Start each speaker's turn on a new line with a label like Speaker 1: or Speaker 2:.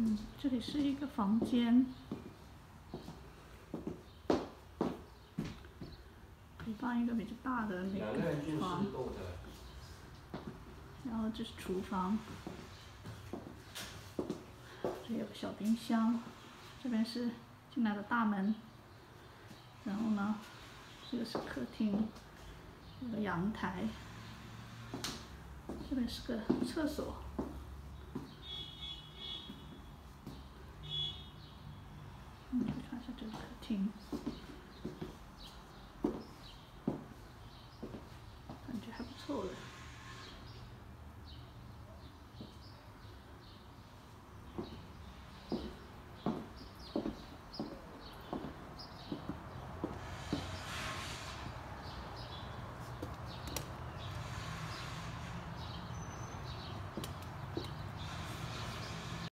Speaker 1: 嗯，这里是一个房间，可以放一个比较大的那
Speaker 2: 个
Speaker 1: 床。然后这是厨房，这有个小冰箱，这边是进来的大门，然后呢，这个是客厅，有个阳台，这边是个厕所，Such a good team.